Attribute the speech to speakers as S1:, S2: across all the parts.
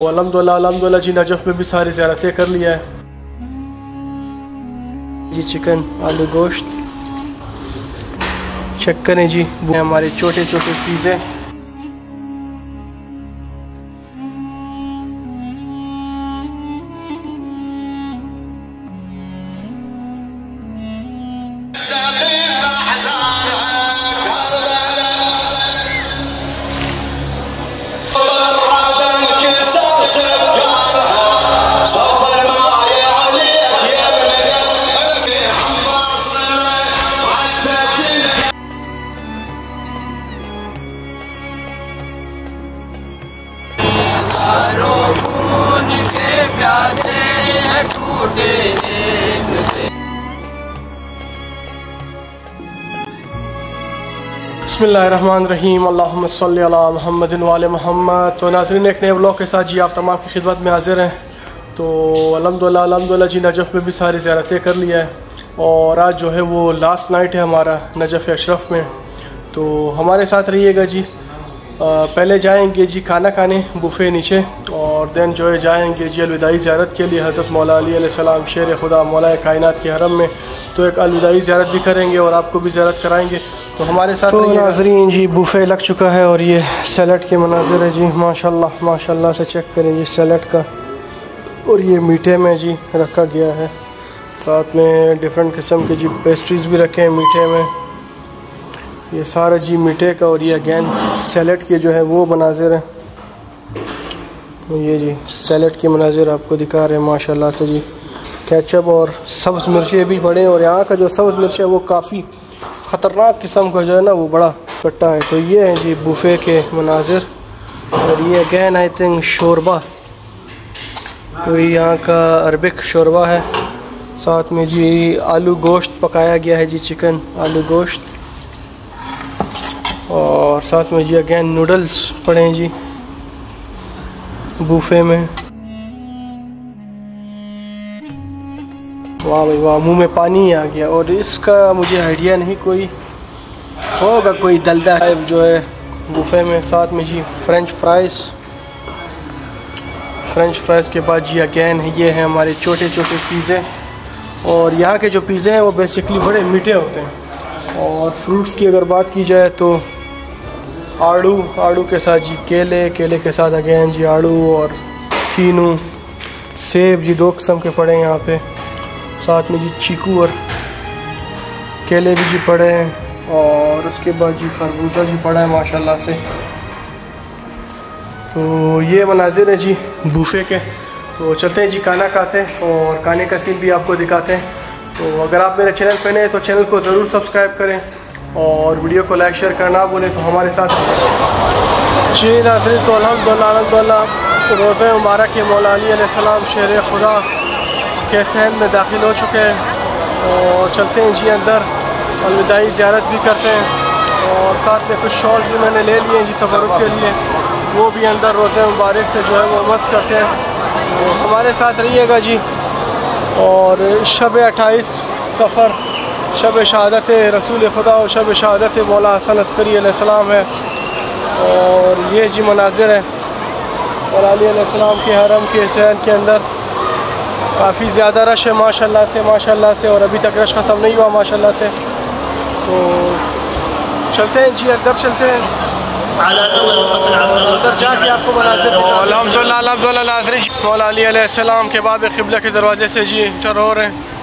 S1: الحمد للہ الحمد للہ جی نجف میں بھی ساری زیارتیں کر لیا ہے جی چکن، آلو گوشت۔ چیک کریں جی ہمارے چھوٹے چھوٹے چیزیں۔ بسم اللہ الرحمن الرحیم۔ اللہم صلی علی محمد وال محمد۔ تو ناظرین، ایک نئے بلاگ کے ساتھ جی آپ تمام کی خدمت میں حاضر ہیں۔ تو الحمدللہ الحمدللہ جی نجف میں بھی ساری زیارتیں کر لیا ہے اور آج جو ہے وہ لاسٹ نائٹ ہے ہمارا نجف اشرف میں۔ تو ہمارے ساتھ رہیے گا جی۔ پہلے جائیں گے جی کھانا کھانے بفے نیچے اور دین جو ہے جائیں گے جی الوداعی زیارت کے لیے حضرت مولا علی علیہ السلام شیر خدا مولا کائنات کے حرم میں تو ایک الوداعی زیارت بھی کریں گے اور آپ کو بھی زیارت کرائیں گے۔ تو ہمارے ساتھ تو ناظرین جی بفے لگ چکا ہے اور یہ سیلٹ کے مناظر ہے جی ماشاءاللہ ماشاءاللہ سے چیک کریں جی سیلٹ کا۔ اور یہ میٹھے میں جی رکھا گیا ہے۔ ساتھ میں ڈیفرنٹ قسم کے جی پیسٹریز بھی رکھے ہیں میٹھے میں۔ یہ سارا جی میٹھے کا اور یہ اگین سیلٹ کے جو ہے وہ مناظر ہیں۔ یہ جی سیلٹ کے مناظر آپ کو دکھا رہے ہیں، ماشاءاللہ سے جی۔ کیچپ اور سبز مرچیں بھی بڑے اور یہاں کا جو سبز مرچ ہے وہ کافی خطرناک قسم کا جو ہے نا وہ بڑا کٹا ہے۔ تو یہ ہیں جی بوفے کے مناظر اور یہ اگین آئی تھنک شوربہ۔ تو یہاں کا عربک شوربہ ہے۔ ساتھ میں جی آلو گوشت پکایا گیا ہے جی چکن آلو گوشت۔ اور ساتھ میں جی اگین نوڈلز پڑے ہیں جی بوفے میں۔ واہ بھائی، واہ، منہ میں پانی آ گیا۔ اور اس کا مجھے آئیڈیا نہیں، کوئی ہوگا کوئی دلدہ جو ہے بوفے میں۔ ساتھ میں جی فرینچ فرائز فرینچ فرائز کے بعد جی اگین یہ ہیں ہمارے چھوٹے چھوٹے پیزے۔ اور یہاں کے جو پیزے ہیں وہ بیسکلی بڑے میٹھے ہوتے ہیں۔ اور فروٹس کی اگر بات کی جائے تو آڑو آڑو کے ساتھ جی کیلے کیلے کے ساتھ اگین جی آڑو اور کینو سیب جی دو قسم کے پڑے ہیں یہاں پہ۔ ساتھ میں جی چیکو اور کیلے بھی جی پڑے ہیں اور اس کے بعد جی خربوزہ جی پڑا ہے ماشاءاللہ سے۔ تو یہ مناظر ہیں جی بوفے کے۔ تو چلتے ہیں جی کھانا کھاتے ہیں اور کھانے کا سین بھی آپ کو دکھاتے ہیں۔ تو اگر آپ میرے چینل پہ نئے تو چینل کو ضرور سبسکرائب کریں۔ اور ویڈیو کو لائک، شیئر کرنا بولیں تو ہمارے ساتھ جی ناظرین، تو الحمدللہ الحمدللہ روزہ مبارک کے مولا علی علیہ السلام، شیر خدا کے سہن میں داخل ہو چکے ہیں اور چلتے ہیں جی اندر، الوداعی زیارت بھی کرتے ہیں اور ساتھ میں کچھ شالز بھی میں نے لے لیے ہیں جی تبرک کے لیے، وہ بھی اندر روزہ مبارک سے جو ہے وہ مس کرتے ہیں۔ ہمارے ساتھ رہیے گا جی اور شب اٹھائیس سفر شب شہادت رسول خدا اور شب شہادت مولا حسن عسکری علیہ السلام ہے اور یہ جی مناظر ہے مولا علی علیہ السلام کے حرم کے سین کے اندر۔ کافی زیادہ رش ہے ماشاء اللہ سے ماشاء اللہ سے اور ابھی تک رش ختم نہیں ہوا ماشاء اللہ سے۔ تو چلتے ہیں جی اندر چلتے ہیں۔ اندر جا کے آپ کو مناظر الحمد للہ الحمد للہ ناظرین۔ مولا علی علیہ السلام کے باب قبلہ کے دروازے سے جی انٹر ہو رہے ہیں۔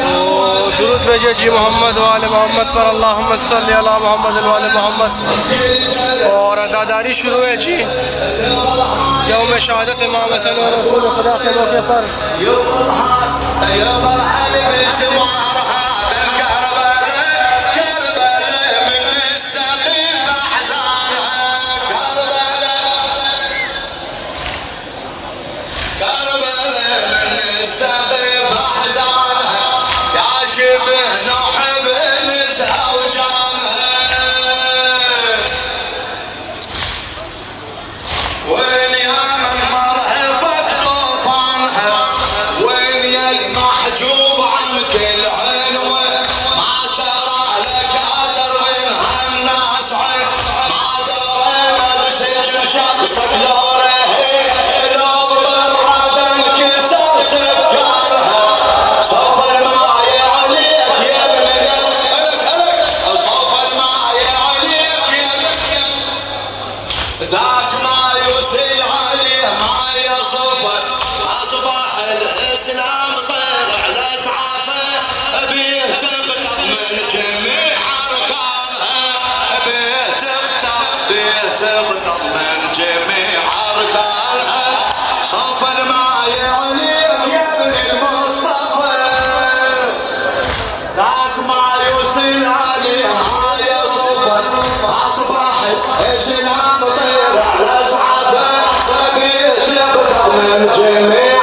S1: تو درود بھیجے جی محمد وال محمد پر۔ اللہم صلی اللہ محمد وال محمد۔ اور ازاداری شروع ہے جی۔ یوم شہادت امام حسن رسول خدا کے موقع پر۔
S2: اشيل عم طير على اصحابي حبيبي جبتهم الجميع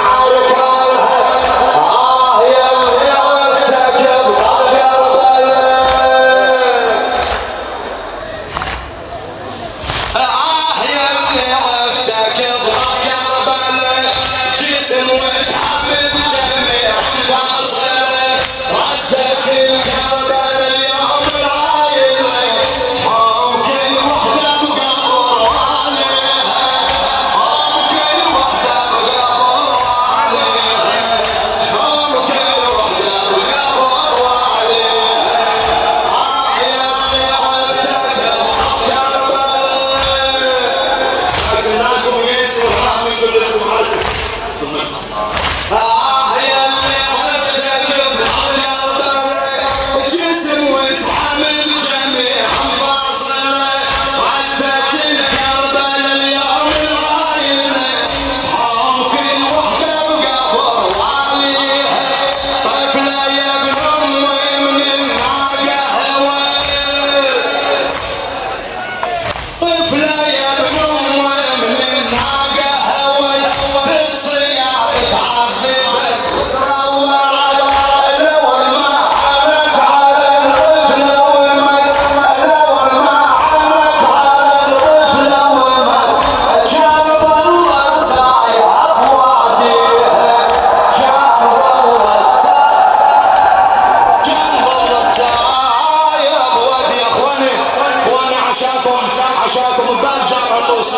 S2: عشاكم بباب جامع الطوسي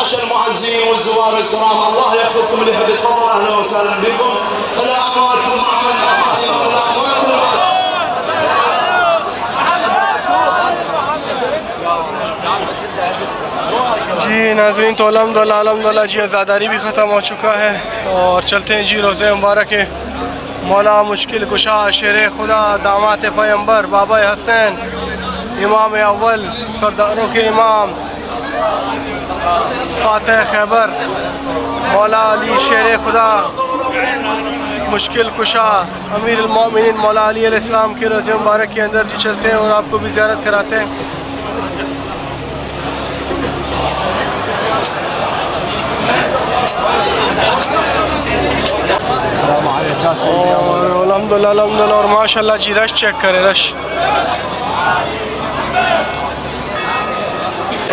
S2: عشان المعزين والزوار الكرام الله يحفظكم اللي يحب يتفضل اهلا وسهلا بكم. الى اموالكم مع من احسن الله
S1: جی ناظرین تو الحمدللہ الحمدللہ جی ازاداری بھی ختم ہو چکا ہے اور چلتے ہیں جی روزے مبارک. مولا مشکل کشا، شیر خدا دامات پیمبر بابا حسین امام اول سرداروں کے امام، فاتح خیبر، مولا علی شیر خدا، مشکل کشا، امیر المومنین مولا علی علیہ السلام کے روزے مبارک کے اندر جی چلتے ہیں اور آپ کو بھی زیارت کراتے ہیں۔ اور الحمدللہ الحمدللہ، اور ماشاءاللہ جی رش چیک کرے رش۔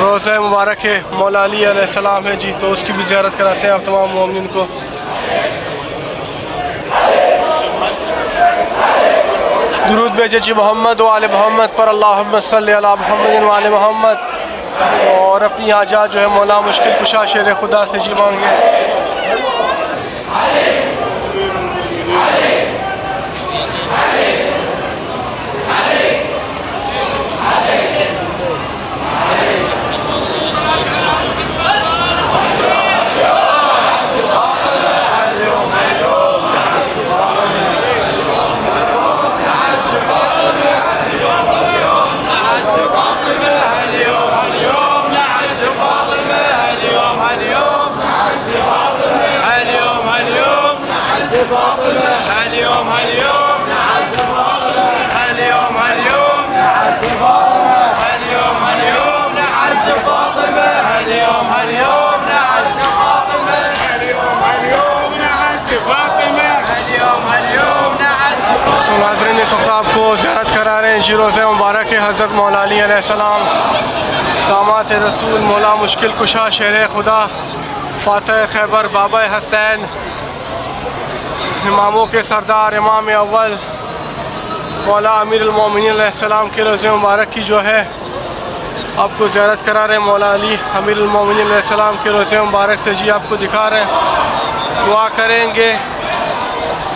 S1: روزہ مبارک ہے، مولا علی علیہ السلام ہے جی تو اس کی بھی زیارت کراتے ہیں آپ تمام مومنین کو۔ درود بھیجے جی محمد و آل محمد پر۔ اللہم صلی علی محمد و آل محمد۔ اور اپنی حاجات جو ہے، مولا مشکل کشا شیر خدا سے جی مانگے۔
S3: اليوم اليوم. اليوم فاطمة اليوم فاطمة اليوم فاطمة اليوم
S1: ناظرین اس وقت آپ کو زیارت کرا رہے ہیں جی روزہ مبارک حضرت مولا علی علیہ السلام۔ دامات رسول مولا مشکل کشا شیر خدا، فاتح خیبر بابا حسین۔ اماموں کے سردار، امام اول، مولا امیر المومنین علیہ السلام کے روزہ مبارک کی جو ہے، آپ کو زیارت کرا رہے ہیں۔ مولا علی امیر المومنین علیہ السلام کے روزہ مبارک سے جی آپ کو دکھا رہے ہیں۔ دعا کریں گے۔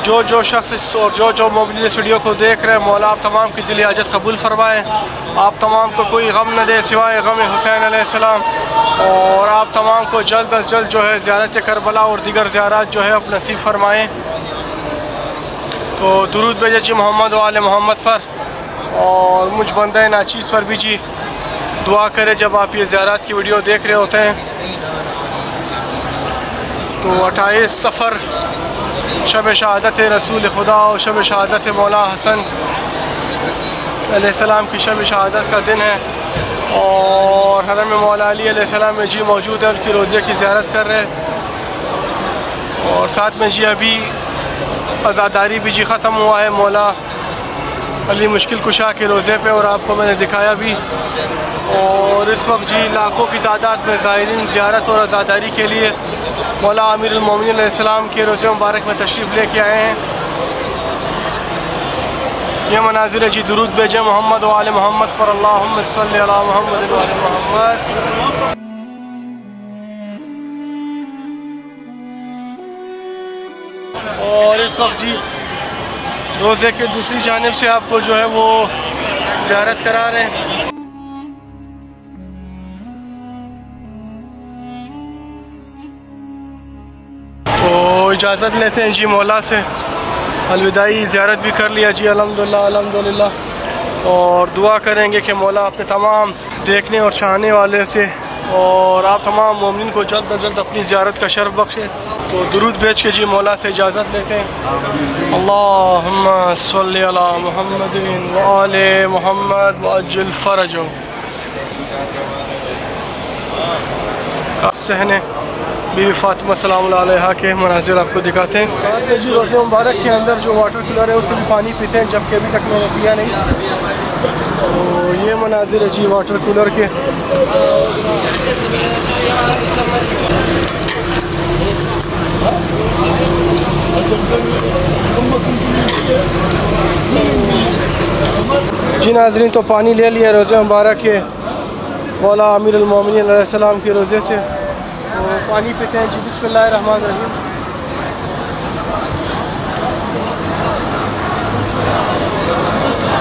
S1: جو جو شخص اور جو جو موبائل اس ویڈیو کو دیکھ رہے ہیں، مولا آپ تمام کی دلی حاجت قبول فرمائیں آپ تمام کو کوئی غم نہ دے سوائے غم حسین علیہ السلام۔ اور آپ تمام کو جلد از جلد جو ہے زیارت کربلا اور دیگر زیارات جو ہے اپ نصیب فرمائیں۔ تو درود بھیجے جی محمد و محمد پر اور مجھ بندہ ناچیز پر بھی جی دعا کرے جب آپ یہ زیارات کی ویڈیو دیکھ رہے ہوتے ہیں۔ تو اٹھائیس سفر شب شہادت رسول خدا اور شب شہادت مولا حسن علیہ السلام کی شب شہادت کا دن ہے اور حرم مولا علی علیہ السلام میں جی موجود ہے ان کی روزے کی زیارت کر رہے اور ساتھ میں جی ابھی ازاداری بھی جی ختم ہوا ہے، مولا علی مشکل کشا کے روزے پہ اور آپ کو میں نے دکھایا بھی۔ اور اس وقت جی لاکھوں کی تعداد میں زائرین زیارت اور ازاداری کے لیے مولا امیر المومن علیہ السلام کے روزے مبارک میں تشریف لے کے آئے ہیں۔ یہ مناظر جی درود بیجے محمد و آل محمد پر۔ اللہم صلی اللہ محمد و آل محمد۔ اور اس وقت جی روزے کے دوسری جانب سے آپ کو جو ہے وہ زیارت کرا رہے ہیں۔ تو اجازت لیتے ہیں جی مولا سے۔ الوداعی زیارت بھی کر لیا جی الحمدللہ الحمدللہ۔ اور دعا کریں گے کہ مولا اپنے تمام دیکھنے اور چاہنے والے سے اور آپ تمام مومنین کو جلد از جلد اپنی زیارت کا شرف بخشے تو درود بیچ کے جی مولا سے اجازت لیتے ہیں۔ اللہم صلی علی محمد و آل محمد و اجل فرجو سہنے بی فاطمہ سلام اللہ علیہ کے مناظر آپ کو دکھاتے ہیں۔ ساتھ جی روزے مبارک کے اندر جو واٹر کولر ہے، اس سے بھی پانی پیتے ہیں، جبکہ ابھی تک میں نے پیا نہیں۔ تو یہ مناظر ہے جی واٹر کولر کے۔ جی ناظرین، تو پانی لے لیا روزے مبارک کے۔ مولا امیر المومنین علیہ السلام کے روزے سے۔ تو پانی پیتے ہیں۔ جی بسم اللہ الرحمن الرحیم۔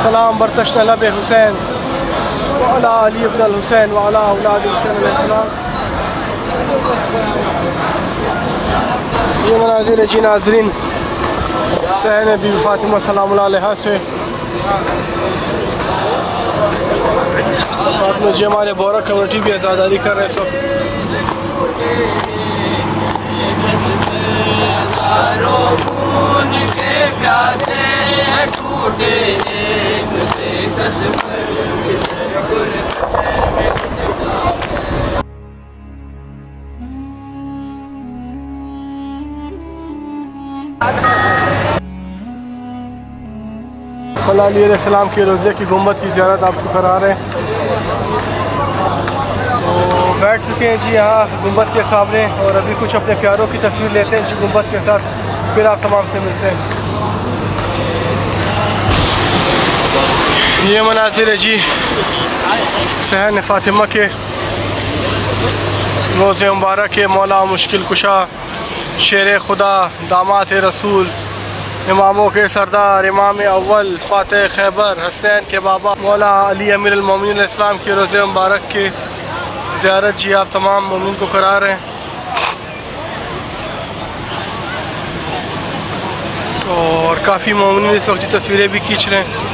S1: سلام برتشت لب حسین وعلا علی ابن الحسین وعلا اولاد حسین علیہ السلام. یہ مناظر ہے جی ناظرین سہن بی فاطمہ سلام اللہ علیہ سے۔ ساتھ میں جی ہمارے بورا کمیونٹی بھی ازاداری کر رہے سب۔ مولا علیہ السلام کے روزے کی گمبت کی زیارت آپ کو کرا رہے ہیں۔ تو بیٹھ چکے ہیں جی یہاں گنبد کے سامنے اور ابھی کچھ اپنے پیاروں کی تصویر لیتے ہیں جی گنبد کے ساتھ پھر آپ تمام سے ملتے ہیں۔ یہ مناظر ہے جی۔ سہن فاطمہ کے، روز مبارک کے مولا، مشکل کشا، شیر خدا دامات رسول، اماموں کے سردار، امام اول، فاتح خیبر، حسین کے بابا، مولا علی امیر المومنین علیہ السلام کے روز مبارک کے زیارت جی آپ تمام مومن کو کرا رہے ہیں۔ اور کافی مومن اس وقت جی تصویریں بھی کھینچ رہے ہیں۔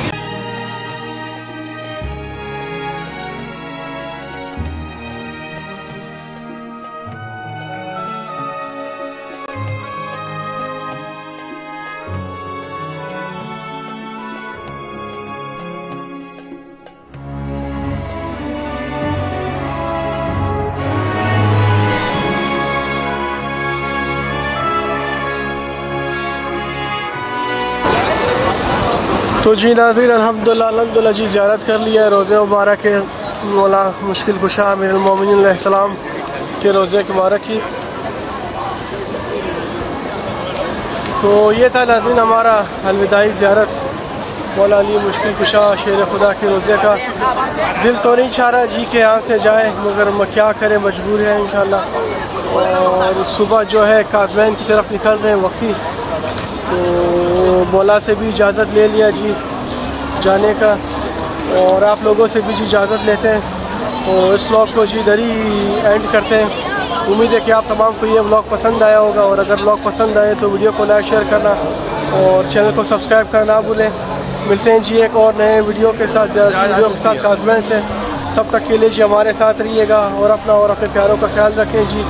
S1: تو جی ناظرین، الحمدللہ الحمدللہ جی زیارت کر لیا ہے، روزے مبارک کے مولا مشکل کشا، امیر المومنین علیہ السلام کے روزے مبارک کی۔ تو یہ تھا ناظرین ہمارا الوداعی زیارت، مولا علی مشکل کشا شیر خدا کے روزے کا۔ دل تو نہیں چاہ رہا جی کہ یہاں سے جائیں مگر کیا کریں مجبور ہے انشاءاللہ۔ اور صبح جو ہے کازمین کی طرف نکل رہے ہیں، وقتی تو مولا سے بھی اجازت لے لیا جی جانے کا اور آپ لوگوں سے بھی جی اجازت لیتے ہیں تو اس بلاگ کو جی ادھر ہی اینڈ کرتے ہیں۔ امید ہے کہ آپ تمام کو یہ بلاگ پسند آیا ہوگا اور اگر بلاگ پسند آئے تو ویڈیو کو لائک شیئر کرنا اور چینل کو سبسکرائب کرنا نہ بھولیں۔ ملتے ہیں جی ایک اور نئے ویڈیو کے ساتھ۔ ویڈیو کے ساتھ کازمین سے۔ تب تک کے لیے جی ہمارے ساتھ رہیے گا اور اپنا اور اپنے پیاروں کا خیال رکھیں جی۔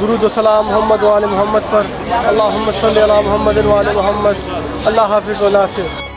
S1: درود و سلام محمد وال محمد پر. اللہم صلی علی محمد وال محمد. اللہ حافظ و ناصر.